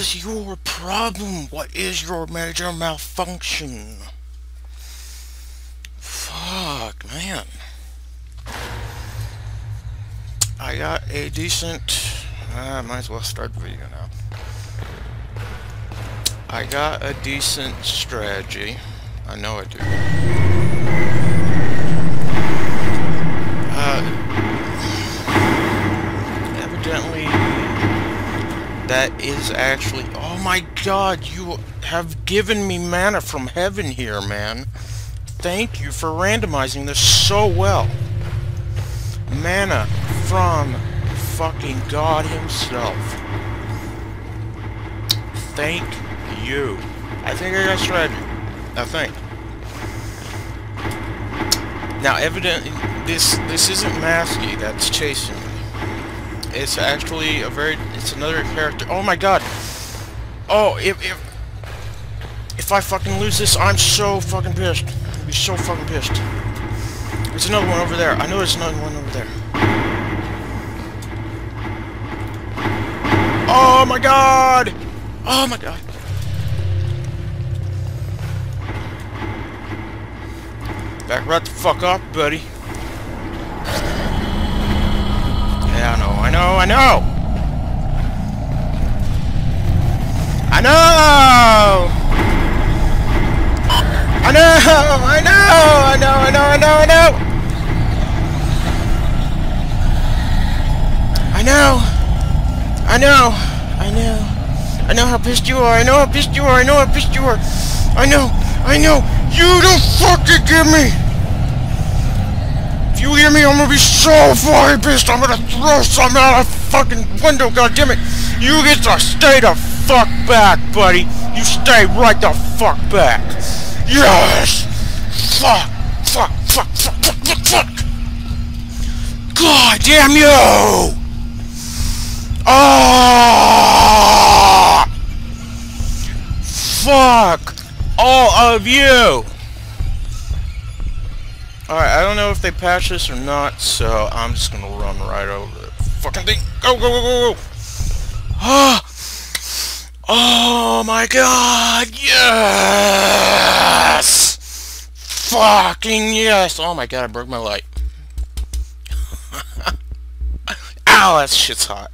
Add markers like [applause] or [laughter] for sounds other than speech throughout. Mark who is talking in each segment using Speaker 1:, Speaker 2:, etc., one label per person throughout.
Speaker 1: Is your problem? What is your major malfunction? Fuck, man. I got a decent... I might as well start the video now. I got a decent strategy. I know I do. Uh, evidently, that is actually... Oh my god, you have given me mana from heaven here, man. Thank you for randomizing this so well. Mana from fucking God himself. Thank you. I think I got strategy. I think. Now, evidently, this this isn't Masky that's chasing. It's actually a very, it's another character. Oh my god! Oh, if, if, if I fucking lose this, I'm so fucking pissed. I'll be so fucking pissed. There's another one over there. I know there's another one over there. Oh my god! Oh my god. Back right the fuck up, buddy. Yeah, I know, I know, I know! I know! I know! I know! I know, I know, I know, I know! I know! I know! I know! How pissed you are! I know how pissed you are! I know how pissed you are! I know! I know! You don't fucking get me! You hear me, I'm gonna be so fucking pissed! I'm gonna throw something out of fucking window, goddammit! You get to stay the fuck back, buddy! You stay right the fuck back! Yes! Fuck! Fuck! Fuck! Fuck! Fuck! Fuck! fuck. God damn you! Oh! Fuck! All of you! Alright, I don't know if they patch this or not, so I'm just gonna run right over the fucking thing. Go, go, go, go, go! Ah! Oh my god! Yes! Fucking yes! Oh my god, I broke my light. [laughs] Ow, that shit's hot.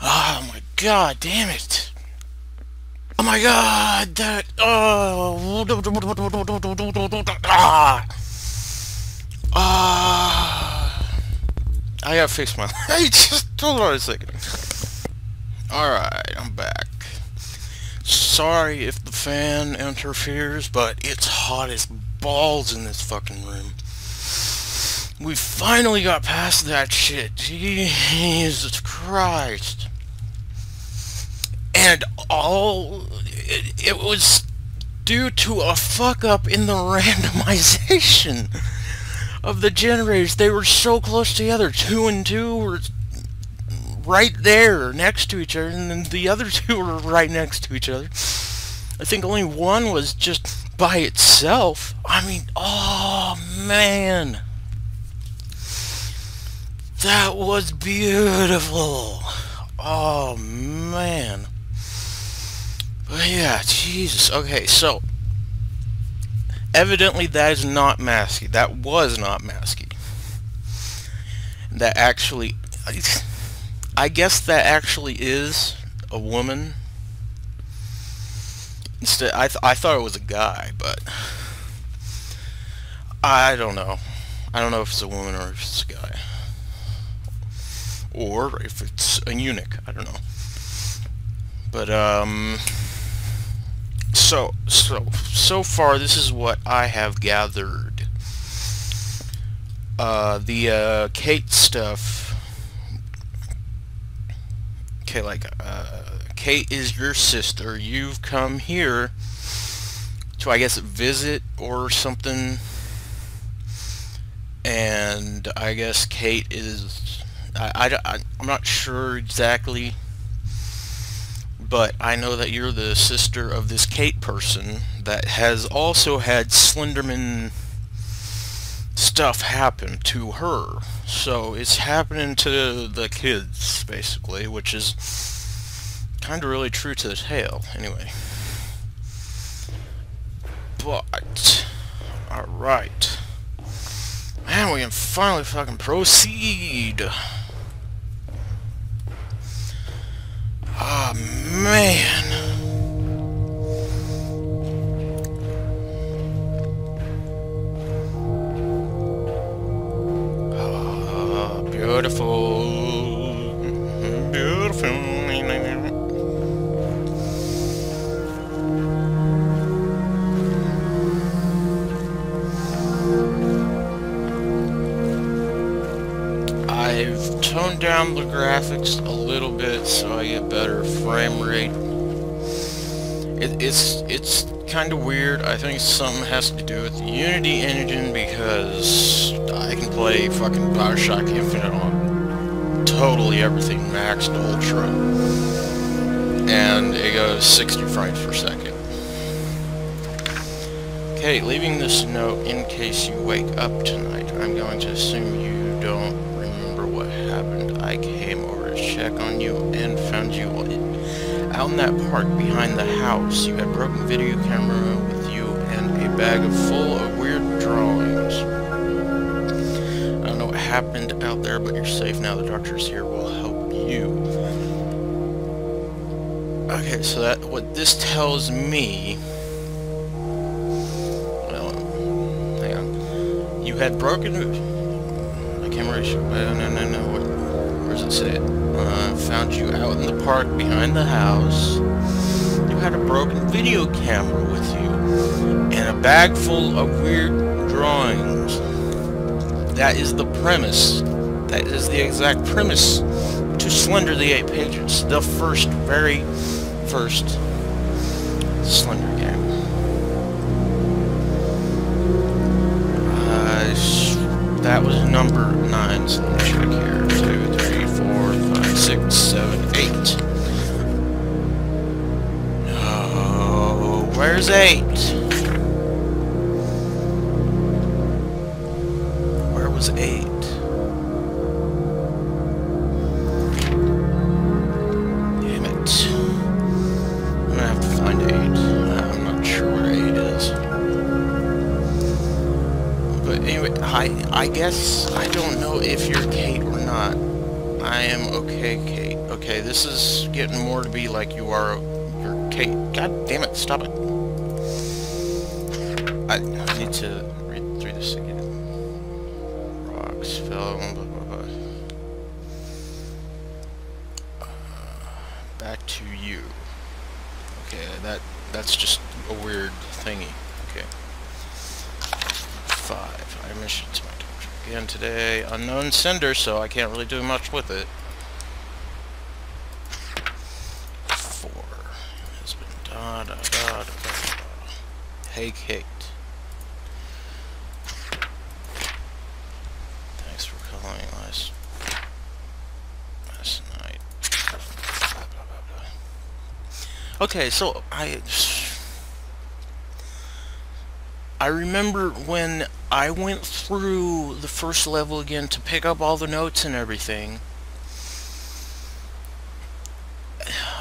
Speaker 1: Oh my god, damn it. Oh my god, that, oh. Ah. Ah. I gotta fix my [laughs] light. Just hold on a second. Alright, I'm back. Sorry if the fan interferes, but it's hot as balls in this fucking room. We finally got past that shit. Jesus Christ. And all... It, it was due to a fuck up in the [laughs] randomization of the generators. They were so close together. Two and two were right there next to each other, and then the other [laughs] two were right next to each other. I think only one was just by itself. I mean, oh man. That was beautiful. Oh man. But yeah, Jesus. Okay, so evidently that is not Masky. That was not Masky. That actually I guess that actually is a woman. Instead, I th I thought it was a guy, but I don't know. I don't know if it's a woman or if it's a guy, or if it's a eunuch. I don't know. But um, so so so far, this is what I have gathered. Uh, the uh, Kate stuff okay, like, uh, Kate is your sister. You've come here to, I guess, visit or something. And I guess Kate is, I, I, I'm not sure exactly, but I know that you're the sister of this Kate person that has also had Slenderman stuff happen to her. So it's happening to the kids, basically, which is kind of really true to the tale, anyway. But, alright. Man, we can finally fucking proceed. Ah, oh, man. Ah, beautiful. Beautiful. I've down the graphics a little bit so I get better frame rate. It, it's it's kind of weird. I think something has to do with the Unity engine because I can play fucking Bioshock Infinite on totally everything maxed ultra. And it goes 60 frames per second. Okay, leaving this note in case you wake up tonight. I'm going to assume you don't out in that park behind the house. You had broken video camera with you and a bag full of weird drawings. I don't know what happened out there, but you're safe now. The doctors here will help you. Okay, so that what this tells me... Well, hang on. You had broken... I can't remember... No, no, no, does it? Uh, found you out in the park behind the house. You had a broken video camera with you. And a bag full of weird drawings. That is the premise. That is the exact premise to Slender the Eight Pages. The first, very first Slender game. Uh, that was number six, seven, eight. No, where's eight? Where was eight? Damn it. I'm gonna have to find eight. I'm not sure where eight is. But anyway, I I guess I don't know if you're. I am okay, Kate. Okay, this is getting more to be like you are your Kate. God damn it, stop it. I, I need to unknown sender, so I can't really do much with it. Four. Has been da da da da da. Hey Kate. Thanks for calling last last night. Blah, blah, blah, okay, so I I remember when I went through the first level again to pick up all the notes and everything.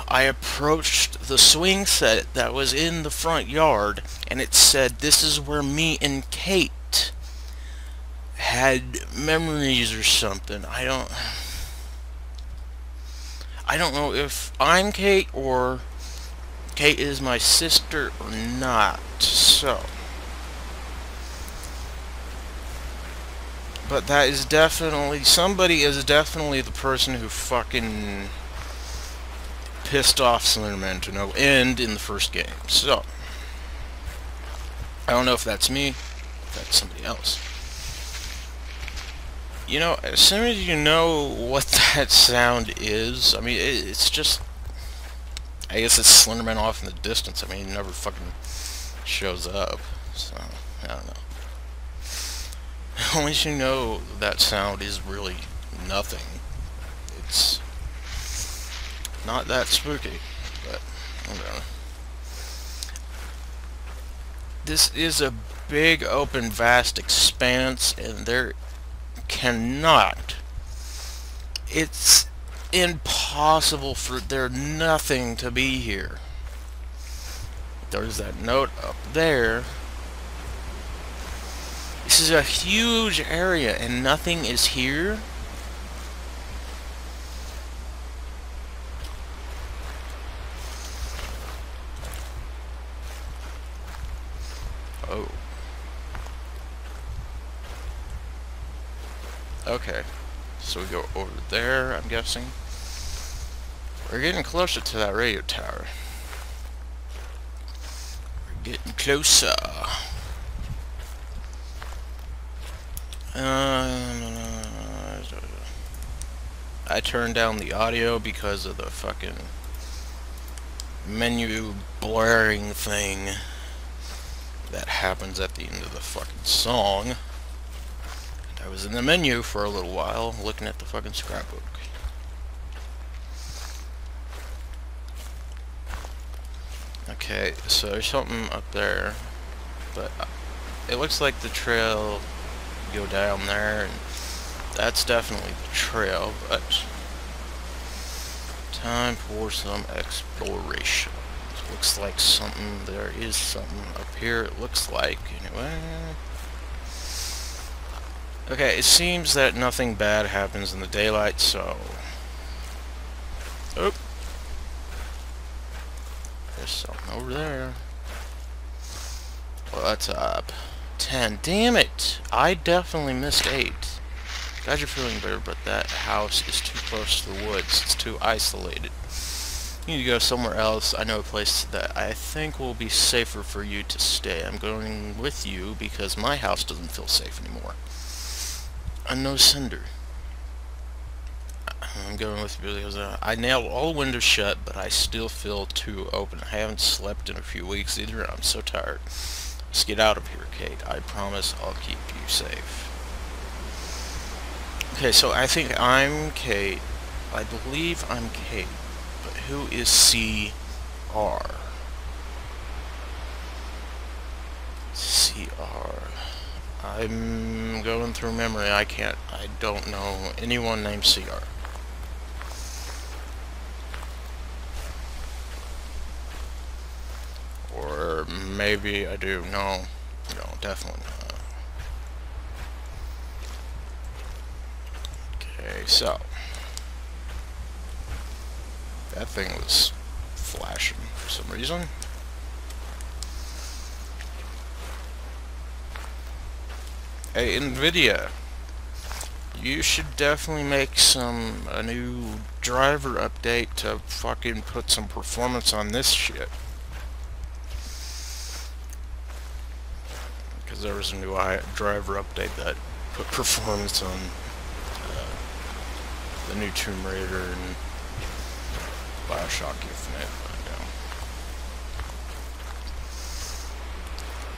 Speaker 1: I approached the swing set that was in the front yard and it said this is where me and Kate had memories or something. I don't I don't know if I'm Kate or Kate is my sister or not. So But that is definitely, somebody is definitely the person who fucking pissed off Slenderman to no end in the first game. So, I don't know if that's me, if that's somebody else. You know, as soon as you know what [laughs] that sound is, I mean, it's just, I guess it's Slenderman off in the distance. I mean, he never fucking shows up, so, I don't know. [laughs] once you know that sound is really nothing, it's not that spooky, but. This is a big, open, vast expanse, and there cannot, it's impossible impossible for there nothing to be here. There's that note up there. This is a huge area and nothing is here. Oh. Okay. So we go over there, I'm guessing. We're getting closer to that radio tower. We're getting closer. Uh, I turned down the audio because of the fucking menu blaring thing that happens at the end of the fucking song. And I was in the menu for a little while looking at the fucking scrapbook. Okay, so there's something up there, but it looks like the trail go down there, and that's definitely the trail, but time for some exploration. Looks like something, there is something up here, it looks like, anyway. Okay, it seems that nothing bad happens in the daylight, so... Oh! There's something over there. What's up? 10. Damn it! I definitely missed 8. Glad you're feeling better, but that house is too close to the woods. It's too isolated. You need to go somewhere else. I know a place that I think will be safer for you to stay. I'm going with you because my house doesn't feel safe anymore. I'm no sender. I'm going with you because uh, I nailed all the windows shut, but I still feel too open. I haven't slept in a few weeks either. I'm so tired. Let's get out of here, Kate. I promise I'll keep you safe. Okay, so I think I'm Kate. I believe I'm Kate. But who is CR? CR. I'm going through memory. I can't. I don't know anyone named CR. Or maybe I do. No. No, definitely not. Okay, so. That thing was flashing for some reason. Hey, NVIDIA, you should definitely make some, a new driver update to fucking put some performance on this shit. Because there was a new driver update that put performance on uh, the new Tomb Raider and Bioshock Infinite.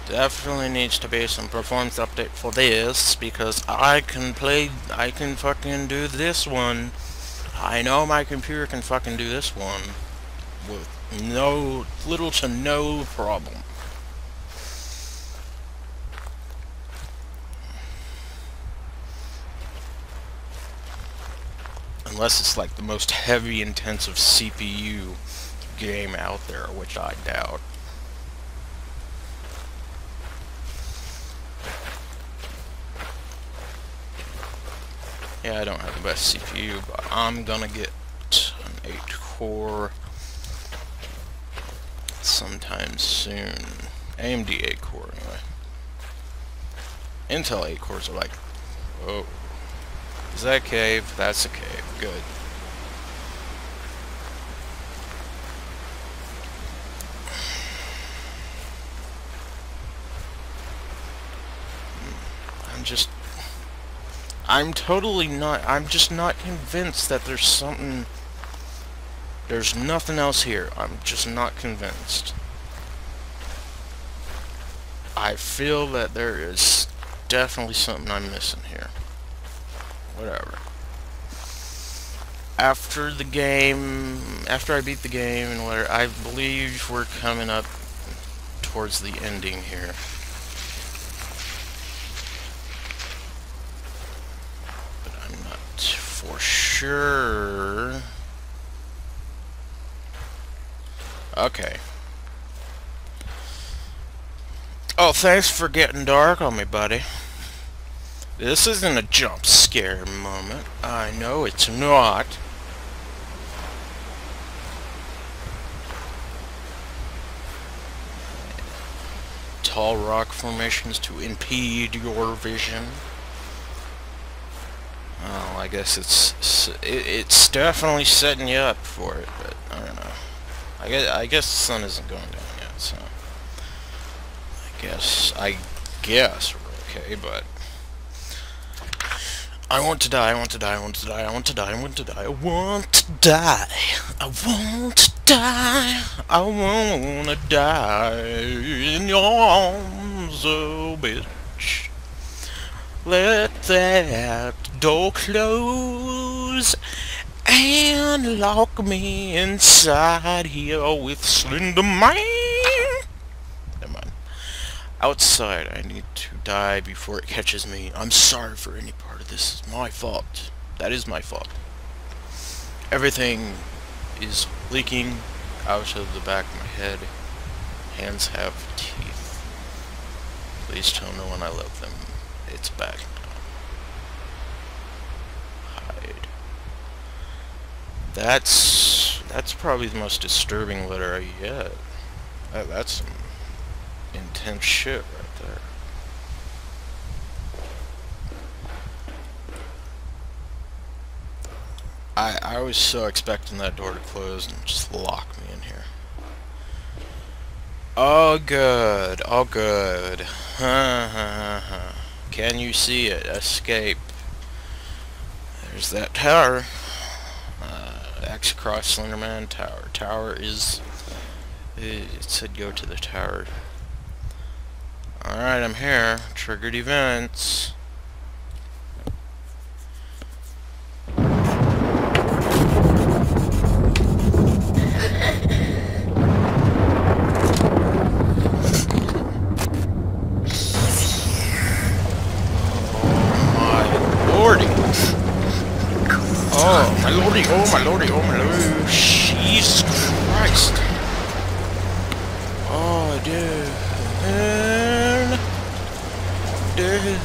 Speaker 1: Definitely needs to be some performance update for this because I can play, I can fucking do this one. I know my computer can fucking do this one with no, little to no problem. Unless it's like the most heavy intensive CPU game out there, which I doubt. Yeah, I don't have the best CPU, but I'm gonna get an 8 core sometime soon. AMD 8 core, anyway. Intel 8 cores are like, whoa. Is that cave? That's a cave. Good. Hmm. I'm just I'm totally not, I'm just not convinced that there's something, there's nothing else here. I'm just not convinced. I feel that there is definitely something I'm missing here. Whatever. After the game, after I beat the game and whatever, I believe we're coming up towards the ending here. But I'm not for sure. Okay. Oh, thanks for getting dark on me, buddy. This isn't a jump scare moment. I know it's not. Tall rock formations to impede your vision. Well, I guess it's it's definitely setting you up for it, but I don't know. I guess I guess the sun isn't going down yet, so I guess I guess we're okay, but I want to die, I want to die, I want to die, I want to die, I want to die, I want to die, I want to die, I want to die in your arms, oh bitch. Let that door close and lock me inside here with Slender Man. Outside, I need to die before it catches me. I'm sorry for any part of this. It's my fault. That is my fault. Everything is leaking out of the back of my head. Hands have teeth. Please tell no one I love them. It's back now. Hide. That's that's probably the most disturbing letter I get. That, that's intense shit right there. I, I was so expecting that door to close and just lock me in here. Oh good, oh good. [laughs] Can you see it? Escape. There's that tower. Uh, X across Slenderman Tower. Tower is... It said go to the tower. Alright, I'm here. Triggered events. Oh, my lordy, oh my lordy, oh my lordy. Jesus Christ. Oh, dude. Dude.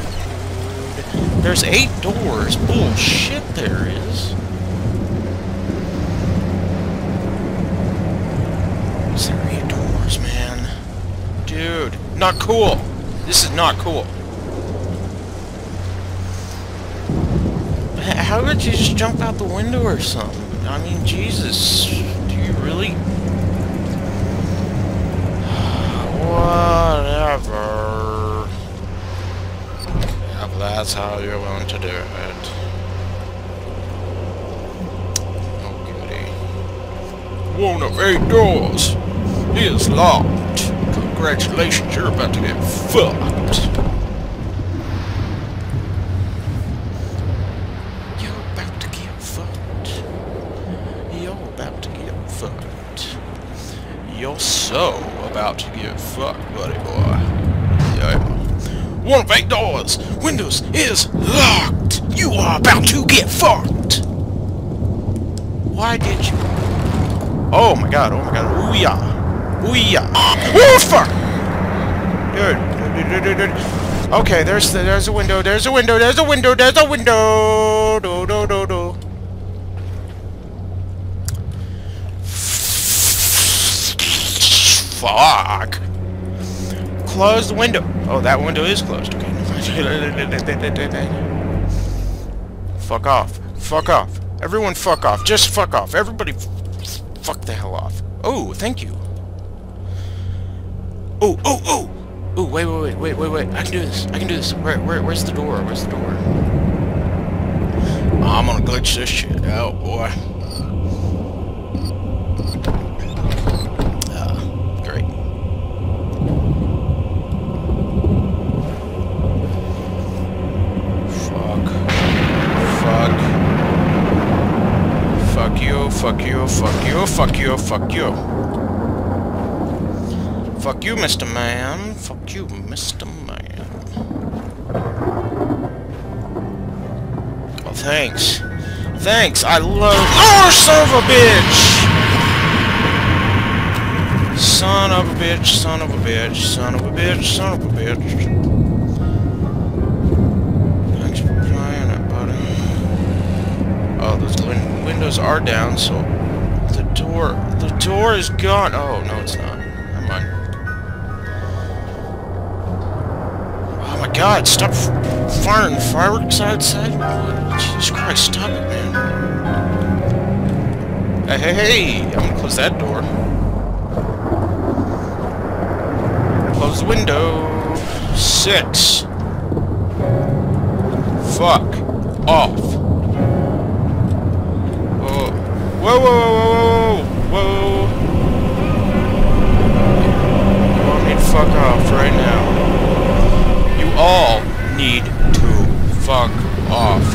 Speaker 1: There's eight doors. Bullshit there is. Is there eight doors, man? Dude. Not cool. This is not cool. how did you the window or something? I mean, Jesus, do you really? [sighs] Whatever. Yep, that's how you're going to do it. One of eight doors is locked. Congratulations, you're about to get fucked. So about to get fucked, buddy boy. Yeah. One of eight doors, windows is locked. You are about to get fucked. Why did you? Oh my god, oh my god, ooh yeah. Ooh yeah. Ooh fuck! Dude, dude, dude, dude, dude. Okay, there's the, there's a window, there's a window, there's a window, there's a window. Do do do do. Fuck! Close the window. Oh, that window is closed. Okay. [laughs] fuck off. Fuck off. Everyone fuck off. Just fuck off. Everybody fuck the hell off. Oh, thank you. Oh, oh, oh! Oh, wait, wait, wait, wait, wait, wait. I can do this. I can do this. Where, where, where's the door? Where's the door? Oh, I'm gonna glitch this shit out, boy. Fuck you, fuck you, fuck you, fuck you. Fuck you, Mr. Man. Fuck you, Mr. Man. Oh, thanks. Thanks, I love- OH, son of a bitch! Son of a bitch, son of a bitch, son of a bitch, son of a bitch. Windows are down, so the door, the door is gone. Oh, no, it's not. Never mind. Oh my god, stop firing fireworks outside. Jesus Christ, stop it, man. Hey, hey, hey! I'm gonna close that door. Close the window. Six. Fuck. Off. Whoa, whoa, whoa, whoa, whoa, whoa. You want me to fuck off right now? You all need to fuck off.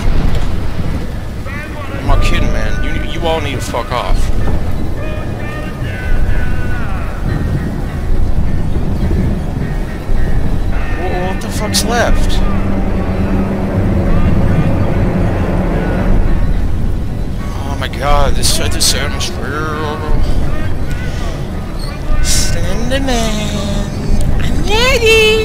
Speaker 1: I'm not kidding, man. You, you all need to fuck off. What the fuck's left? god, this shit just atmosphere. real. A man. I'm ready.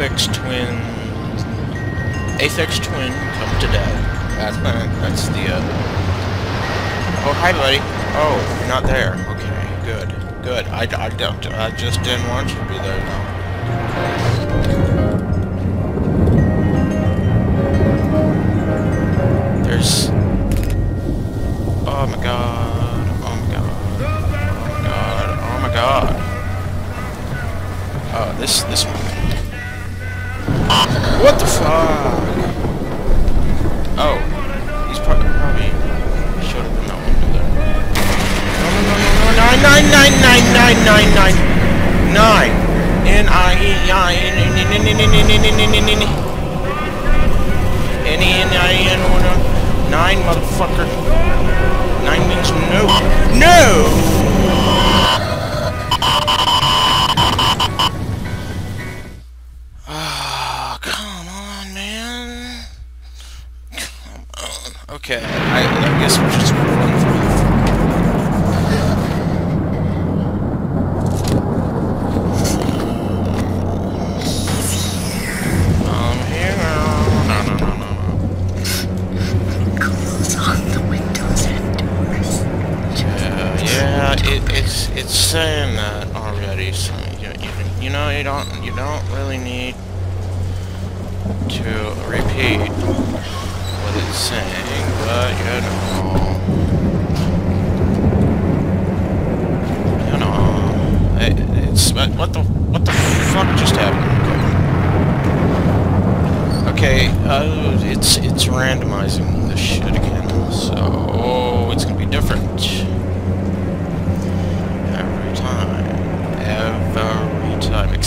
Speaker 1: Aphex Twin. Aphex Twin come to death. That's that's the. Uh... Oh hi, buddy. Oh, you're not there. Okay, good, good. I, I don't. I just didn't want you to be there. No. There's. Oh my god. Oh my god. Oh my god. Oh my god. Oh, this this one. What the fuck? Oh, he's probably should have been that window there. No no no no no nine nine nine nine nine nine nine nine N Okay, I, I guess we'll just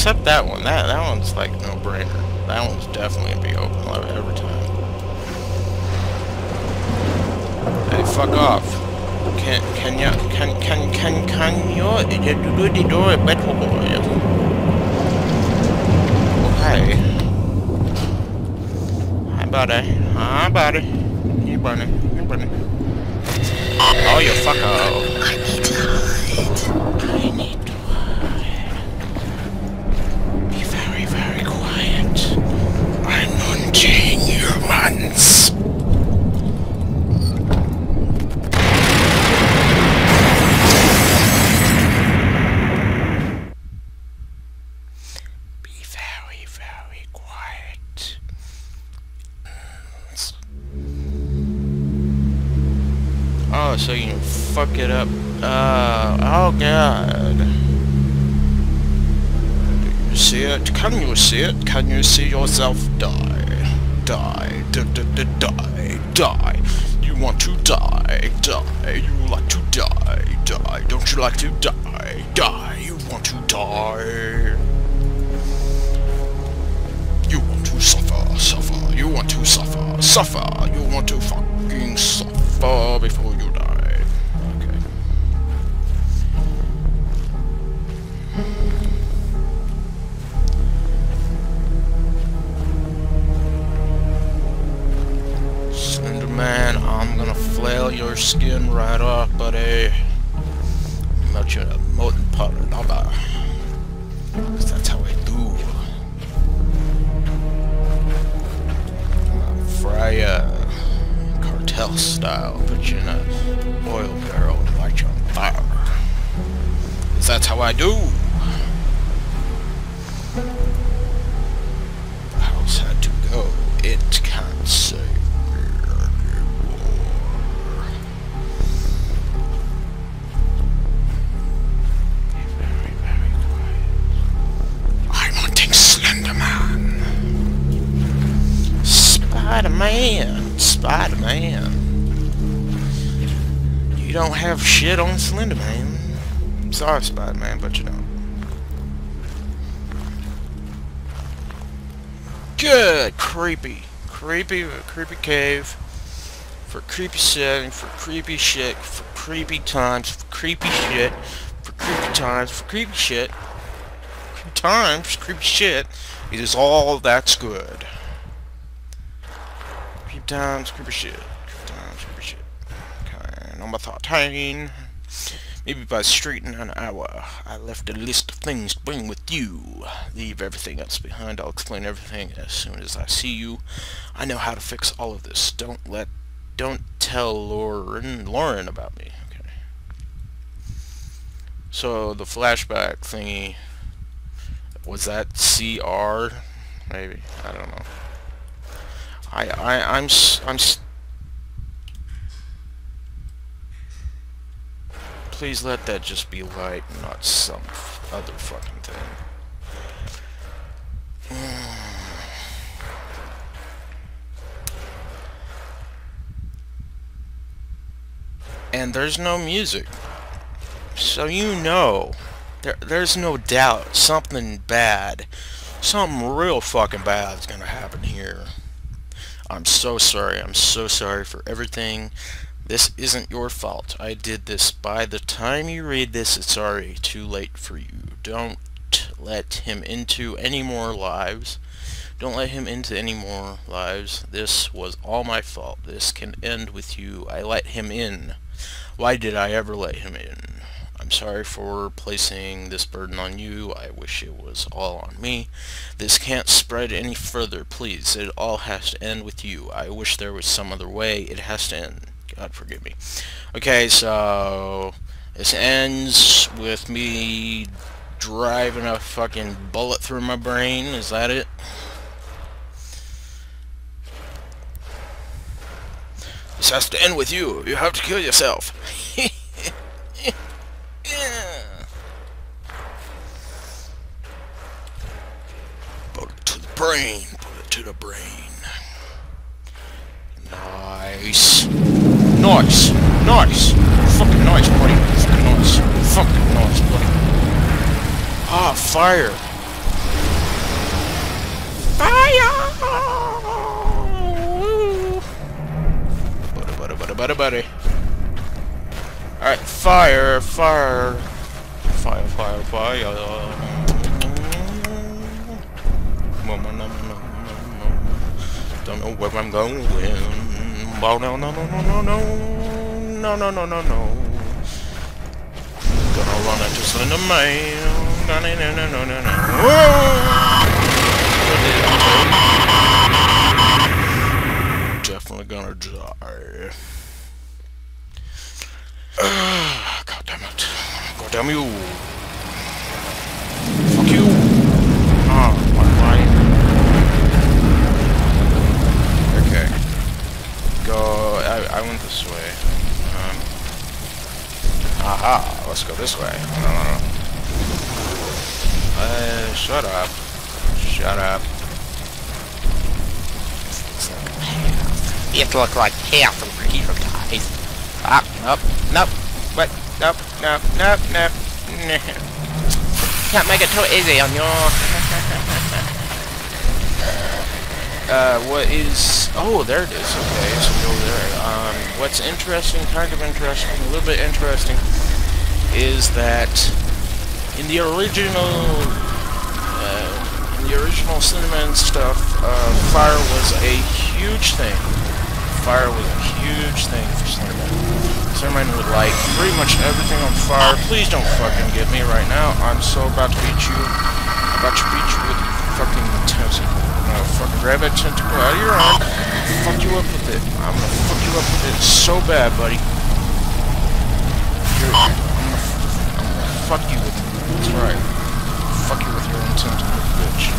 Speaker 1: Except that one. That that one's like no brainer. That one's definitely gonna be open every time. Hey, fuck off. Can can you can can can can you oh, do the door better? Okay. Hi buddy. Hi buddy. Hey buddy. Hey buddy. Oh you fucko.
Speaker 2: I need to
Speaker 1: fuck it up. Uh, oh god. Do you see it? Can you see it? Can you see yourself die? Die. D -d -d die. Die. You want to die. Die. You like to die. Die. Don't you like to die? Die. You want to die. You want to suffer. Suffer. You want to suffer. Suffer. You want to fucking suffer before skin right off, buddy. Melt you in a molten pot lava. 'Cause that's how I do. Fry ya cartel style, put you in a oil barrel and light you on fire. 'Cause that's how I do. I'm sorry, Spider-Man, but you don't. Good. Creepy. Creepy, creepy cave. For creepy setting, for creepy shit, for creepy times, for creepy shit, for creepy times, for creepy shit. Creepy times, creepy shit. It is all that's good. Creepy times, creepy shit. Creepy times, creepy shit. Okay, number 13. Maybe by street in an hour. I left a list of things to bring with you. Leave everything else behind. I'll explain everything as soon as I see you. I know how to fix all of this. Don't let... Don't tell Lauren, Lauren about me. Okay. So, the flashback thingy... Was that CR? Maybe. I don't know. I, I, I'm, I'm, Please let that just be light, not some other fucking thing. [sighs] And there's no music. So you know, there, there's no doubt something bad, something real fucking bad is gonna happen here. I'm so sorry. I'm so sorry for everything. This isn't your fault. I did this. By the time you read this, it's already too late for you. Don't let him into any more lives. Don't let him into any more lives. This was all my fault. This can end with you. I let him in. Why did I ever let him in? I'm sorry for placing this burden on you. I wish it was all on me. This can't spread any further, please. It all has to end with you. I wish there was some other way. It has to end. God forgive me. Okay, so this ends with me driving a fucking bullet through my brain. Is that it? This has to end with you. You have to kill yourself. [laughs] Bullet to the brain. To the brain. Nice. Nice. Nice. Fucking nice, buddy. Fucking nice. Fucking nice, buddy. Ah, fire. Fire! Buddy, buddy, buddy, buddy, buddy. Alright, fire, fire. Fire, fire, fire. Don't know where I'm going. Oh, no, no, no, no, no, no. No, no, no, no, no. Gonna run into Slender Man. No, no, no, no, no, no. Whoa! Definitely gonna die. God damn it. God damn you. Fuck you. Ah, my line. Okay. Go. I, I went this way. Um. Aha. Let's go this way. No, no, no. Uh, shut up. Shut up.
Speaker 3: It look like half over here, guys.
Speaker 1: Ah, nope, nope. Wait, nope, nope, nope, nope. Nah. [laughs]
Speaker 3: Can't make it too easy on you.
Speaker 1: Uh, what is... Oh, there it is. Okay, so go there. Um, what's interesting, kind of interesting, a little bit interesting, is that in the original... Uh, in the original Cinnamon stuff, uh, fire was a huge thing. Fire was a huge thing for Cinnamon. Cinnamon would light pretty much everything on fire. Please don't fucking get me right now. I'm so about to beat you. I'm about to beat you with fucking tentacle. I'm gonna fucking grab that tentacle out of your arm. Fuck you up with it. I'm gonna fuck you up with it so bad, buddy. You're, I'm, gonna, I'm gonna fuck you with it. That's right. Fuck you with your own tentacle, bitch.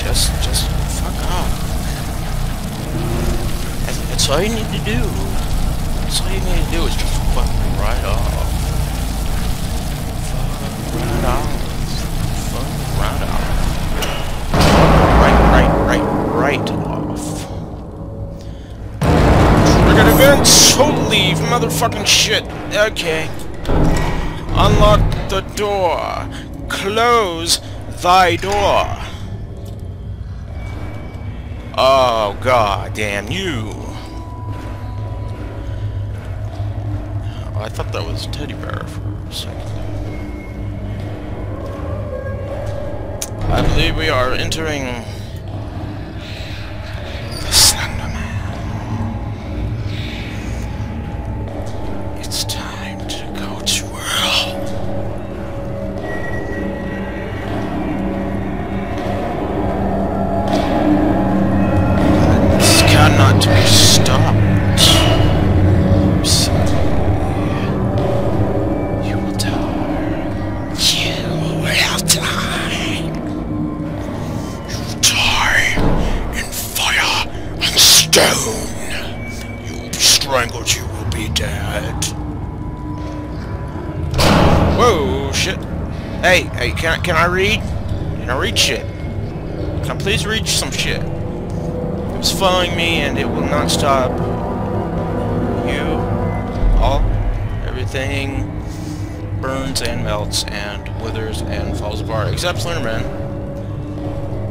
Speaker 1: Just, just fuck off. That's, that's all you need to do. That's all you need to do is just fuck right off. Fuck right off. Fuck right off. Right, right, right, off. Triggered events! Holy motherfucking shit! Okay. Unlock the door. Close thy door. Oh, god damn you. Oh, I thought that was teddy bear for a second. I believe we are entering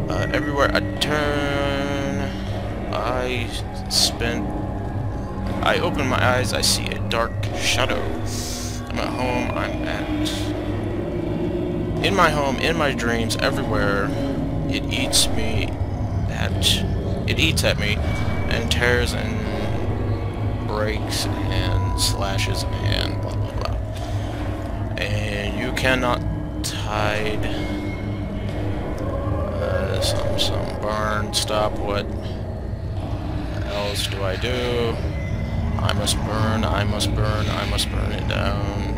Speaker 1: Uh, everywhere I turn, I spend. I open my eyes, I see a dark shadow. I'm at home, I'm at. In my home, in my dreams, everywhere. it eats me at it eats at me and tears and breaks and slashes and blah blah blah. And you cannot hide some some burn. Stop. What else do I do? I must burn. I must burn. I must burn it down.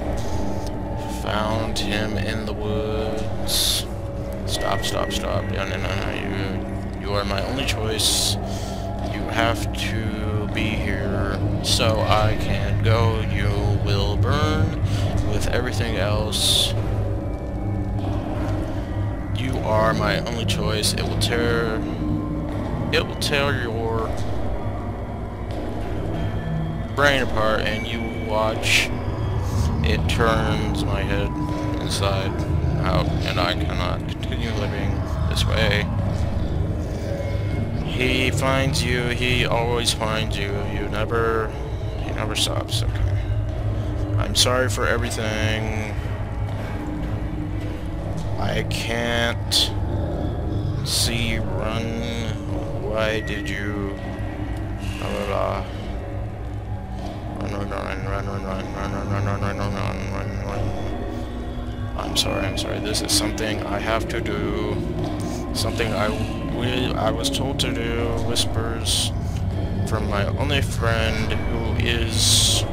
Speaker 1: Found him in the woods. Stop. Stop. Stop. No, no, no, no. You, you are my only choice. You have to be here so I can go. You will burn with everything else. Are my only choice. It will tear... It will tear your brain apart and you watch it turns my head inside out and I cannot continue living this way. He finds you, he always finds you, you never, he never stops, okay. I'm sorry for everything. I can't see run. Why did you... Blah blah blah. Run, run, run, run, run, run, run, run, run, run, run, run, run, run. I'm sorry, I'm sorry. This is something I have to do. Something I, we, I was told to do. Whispers from my only friend who is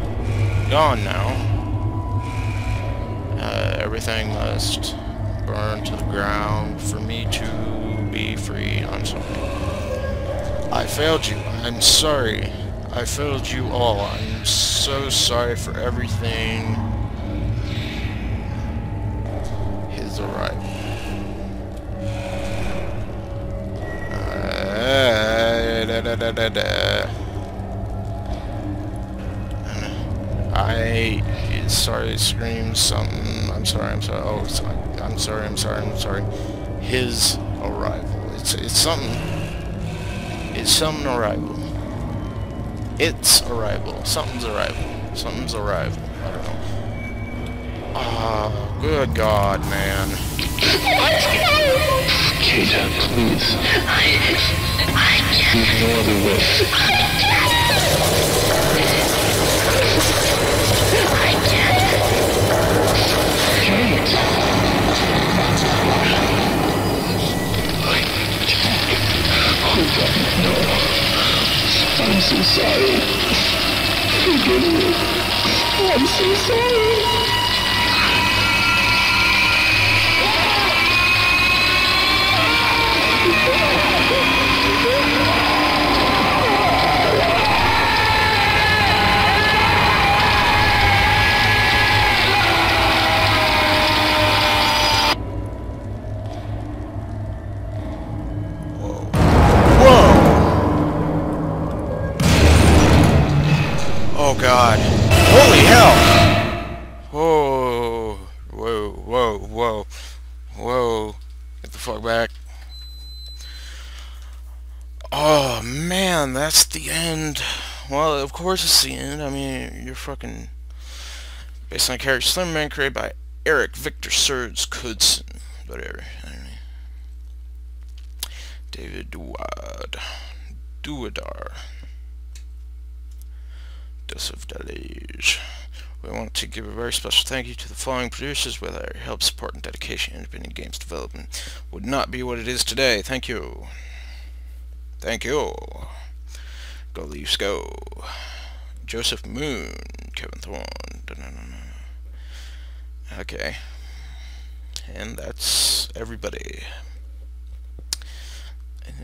Speaker 1: gone now. Uh, everything must burn to the ground for me to be free. I'm sorry. I failed you. I'm sorry. I failed you all. I'm so sorry for everything. His arrival. Uh, da, da, da, da. I sorry screams something. I'm sorry. I'm sorry. Oh, sorry. I'm sorry. I'm sorry. I'm sorry. His arrival. It's it's something. It's something arrival. It's arrival. Something's arrival. Something's arrival. I don't know. Ah, good God, man.
Speaker 4: Keita, please. I, I can't. There's no other way. I'm so sorry. Forgive me. I'm so sorry.
Speaker 1: God! Holy hell! Whoa! Whoa! Whoa! Whoa! Whoa! Get the fuck back! Oh man, that's the end. Well, of course it's the end. I mean, you're fucking based on a character Slim Man created by Eric Victor Surge Knudsen. Whatever. I don't know. David Duad. Duadar. Joseph DeLage. We want to give a very special thank you to the following producers with their help, support, and dedication. Independent games development would not be what it is today. Thank you. Thank you. Go Leafs go. Joseph Moon. Kevin Thorne. Da-na-na-na. Okay. And that's everybody.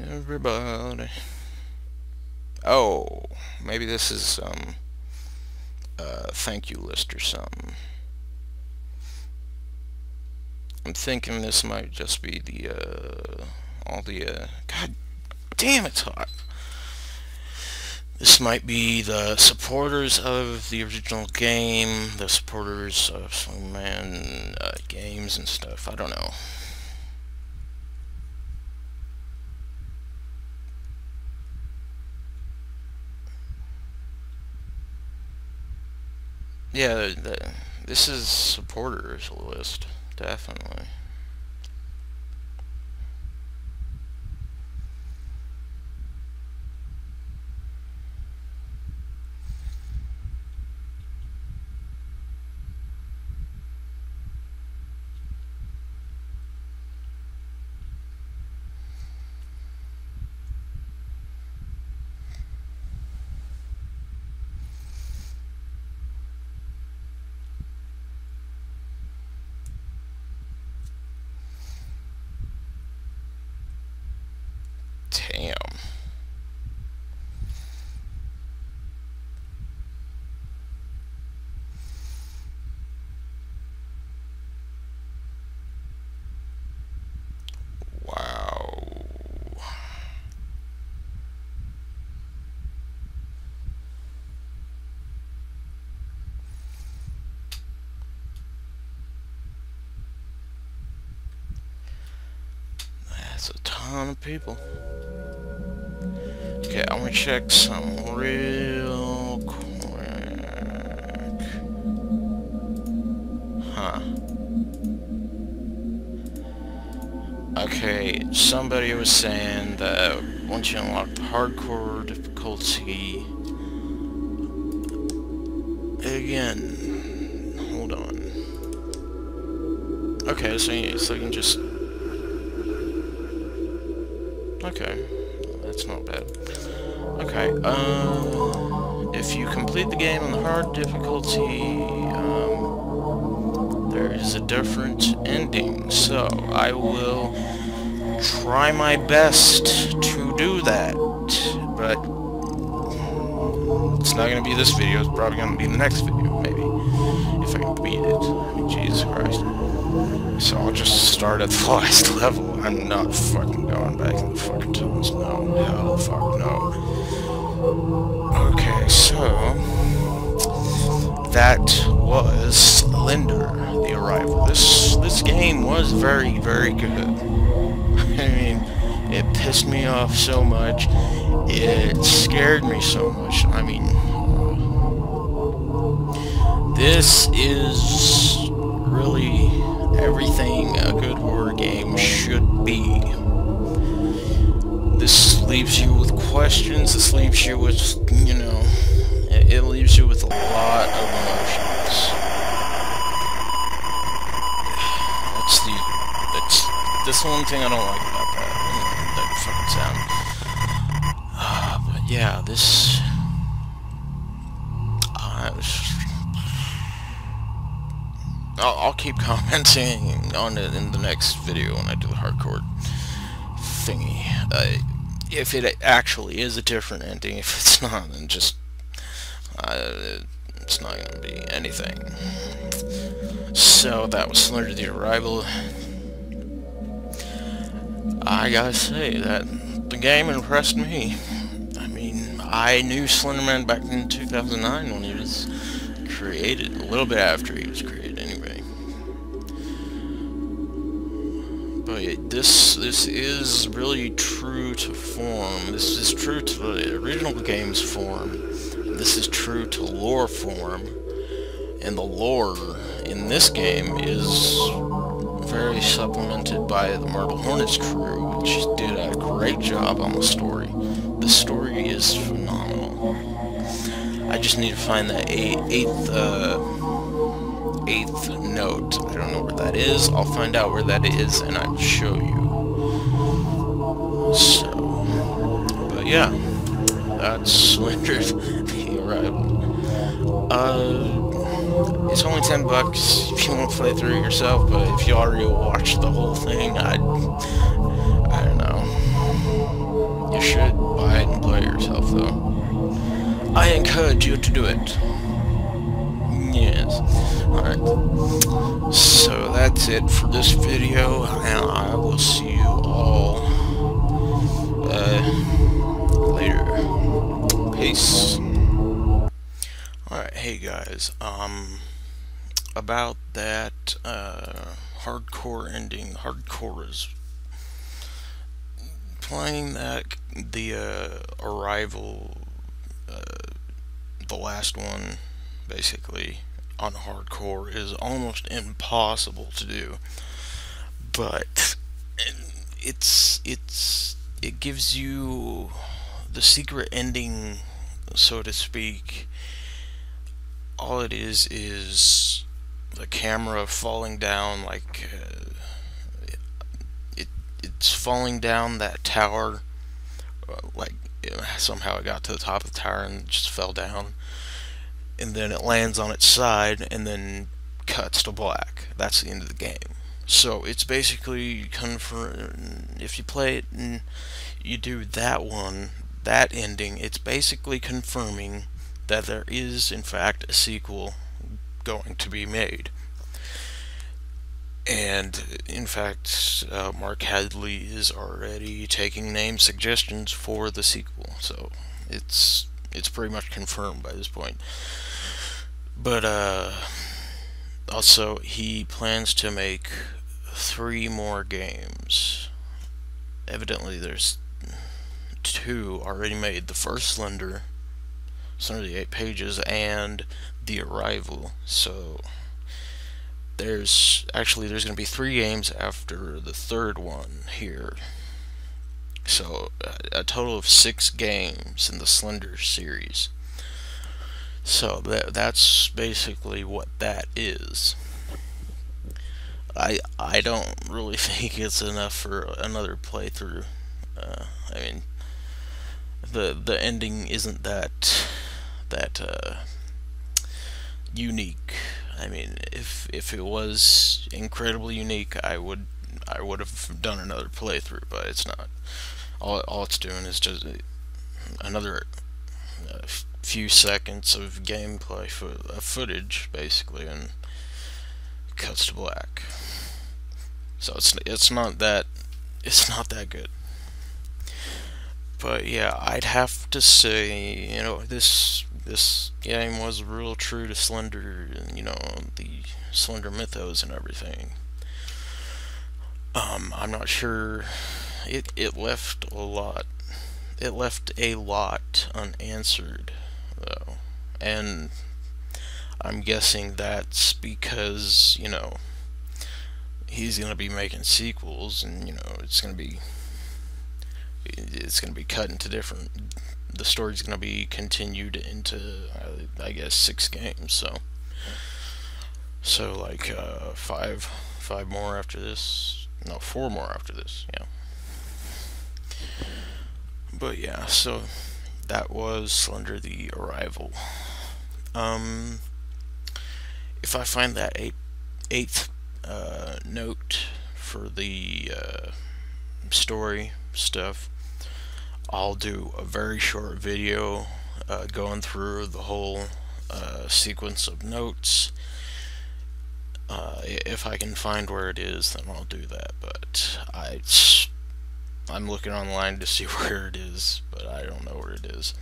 Speaker 1: Everybody. Oh, maybe this is um uh thank you list or something. I'm thinking this might just be the uh all the uh god damn it's hot. This might be the supporters of the original game, the supporters of some man uh, games and stuff. I don't know. Yeah, this is supporters list, definitely. ton of people. Okay, I want to check some real quick. Huh. Okay, somebody was saying that once you unlock hardcore difficulty... Again, hold on. Okay, so so you can just... Okay, that's not bad. Okay, uh, if you complete the game on the hard difficulty, um, there is a different ending, so I will try my best to do that, but it's not going to be this video, it's probably going to be the next video, maybe, if I can beat it. I mean, Jesus Christ. So I'll just start at the [laughs] last level. I'm not fucking going back in the fucking tunnels. No, hell, fuck no. Okay, so that was Slender, the Arrival. This this game was very, very good. [laughs] I mean, it pissed me off so much. It scared me so much. I mean, this is really everything a good game should be. This leaves you with questions, this leaves you with, you know, it, it leaves you with a lot of emotions. That's the, that's, that's the one thing I don't like about that, that fucking sound. Uh, but yeah, this, I'll, I'll keep [laughs] commenting on it in the next video when I do the hardcore thingy. Uh, if it actually is a different ending, [laughs] if it's not, then just uh, it's not going to be anything. So that was Slender the Arrival. I gotta say that the game impressed me. I mean, I knew Slenderman back in 2009 when he was created, a little bit after he This this is really true to form. This is true to the original game's form. This is true to lore form. And the lore in this game is very supplemented by the Marble Hornets crew, which did a great job on the story. The story is phenomenal. I just need to find that eighth, uh, eighth note. I don't know where that is. I'll find out where that is, and I'll show you. So, but yeah, that's [laughs] Slender the Arrival. Uh, it's only 10 bucks if you want to play through it yourself, but if you already watched the whole thing, I'd, I don't know. You should buy it and play it yourself, though. I encourage you to do it. Alright. So that's it for this video, and I will see you all uh, later. Peace. Alright, hey guys, um, about that, uh, hardcore ending, hardcore is playing that, the, uh, Arrival, uh, the last one, basically, on hardcore is almost impossible to do, but it's, it's, it gives you the secret ending, so to speak, all it is is the camera falling down like uh, it it's falling down that tower. Like somehow it got to the top of the tower and just fell down and then it lands on its side and then cuts to black. That's the end of the game. So it's basically confirm if you play it and you do that one that ending it's basically confirming that there is, in fact, a sequel going to be made. And, in fact, uh, Mark Hadley is already taking name suggestions for the sequel, so it's it's pretty much confirmed by this point. But, uh, also, he plans to make three more games. evidently there's two already made. The first Slender, Slender of the Eight Pages, and The Arrival. So there's actually there's going to be three games after the third one here. So a total of six games in the Slender series. So that that's basically what that is. I I don't really [laughs] think it's enough for another playthrough. Uh, I mean, the the ending isn't that that uh, unique. I mean, if if it was incredibly unique, I would I would have done another playthrough, but it's not. All all it's doing is just another uh, few seconds of gameplay fo- uh, footage, basically, and cuts to black. So it's it's not that it's not that good. But yeah, I'd have to say, you know, this this game was real true to Slender, and you know, the Slender mythos and everything. Um, I'm not sure. It it left a lot. It left a lot unanswered, though, and I'm guessing that's because you know he's gonna be making sequels, and you know it's gonna be it's gonna be cut into different. The story's gonna be continued into I, I guess six games. So so like uh, five five more after this. No, four more after this. Yeah. But yeah, so that was Slender the Arrival. Um, if I find that eight, eighth uh, note for the uh, story stuff, I'll do a very short video uh, going through the whole uh, sequence of notes. Uh, if I can find where it is, then I'll do that. But I, I'm looking online to see [laughs] where it is, but I don't know where it is.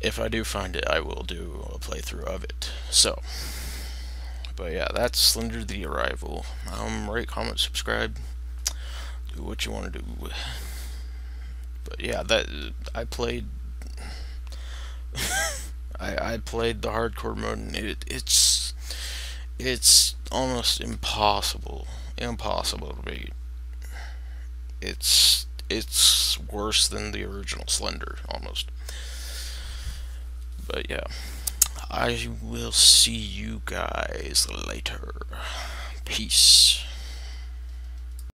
Speaker 1: If I do find it, I will do a playthrough of it. So, but yeah, that's Slender the Arrival. Um, rate, comment, subscribe. Do what you want to do. But yeah, that I played. [laughs] I I played the hardcore mode, and it it's it's almost impossible, impossible to beat. It's it's worse than the original Slender, almost. But yeah, I will see you guys later. Peace.